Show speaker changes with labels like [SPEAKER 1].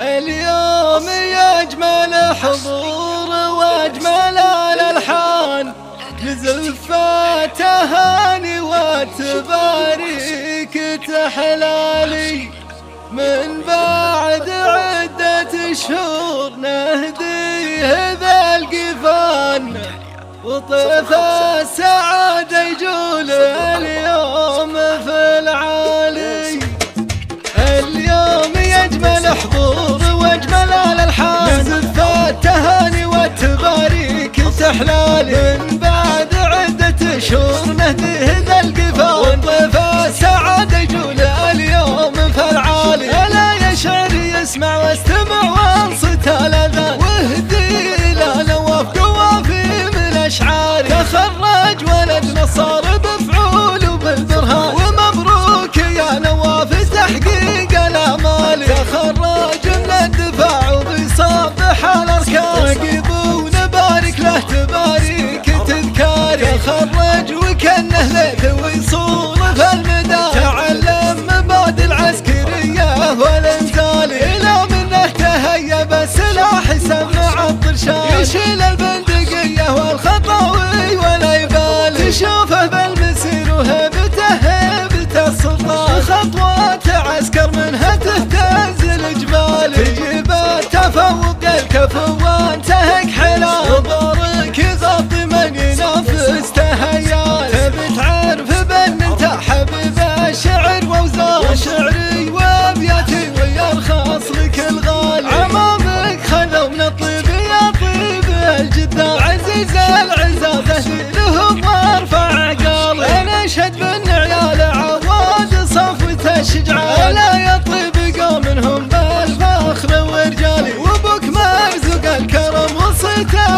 [SPEAKER 1] اليوم يجمل حضور واجمل الالحان لزفة تهاني وتباريك تحلالي. من بعد عدة شهور نهديه ذا القفان وطيف السعادة يجول تحلالي من بعد عدة شهور نهديه ذا القفان وطيف السعادة يجول اليوم في العالي ألا يا شعري يسمع يشيل البندقية والخطاوي ولا يبالي. تشوفه بالمسير وهبته هبته السلطان. خطوات عسكر منها تهتز الجبال. تجيبه تفوق الكفوان. عز العزة تهدي لهم وارفع قالي أنا أشهد بأن عيال عواد صفوته شجعة لا يطلب قوم منهم بالفخر ورجالي وأبوك مرزوق الكرم وصيته